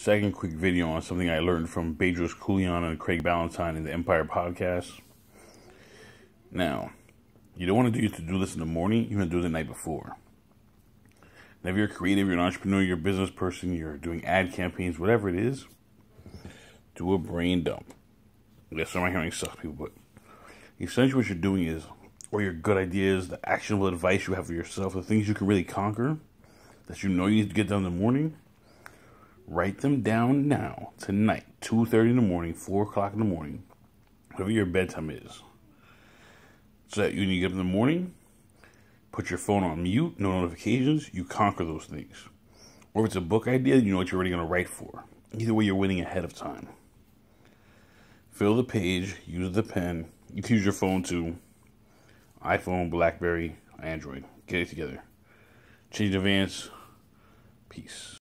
second quick video on something I learned from Bedros Keuilian and Craig Ballantyne in the Empire podcast. Now, you don't want to do to do this in the morning. You want to do it the night before. Now, if you're creative, you're an entrepreneur, you're a business person, you're doing ad campaigns, whatever it is, do a brain dump. Yes, I'm not hearing sucks people, but essentially what you're doing is, or your good ideas, the actionable advice you have for yourself, the things you can really conquer, that you know you need to get done in the morning, write them down now, tonight, 2.30 in the morning, 4 o'clock in the morning, whatever your bedtime is. So that you, when you get up in the morning, put your phone on mute, no notifications, you conquer those things. Or if it's a book idea, you know what you're already going to write for. Either way, you're winning ahead of time. Fill the page, use the pen. You can use your phone too. iPhone, Blackberry, Android. Get it together. Change advance. Peace.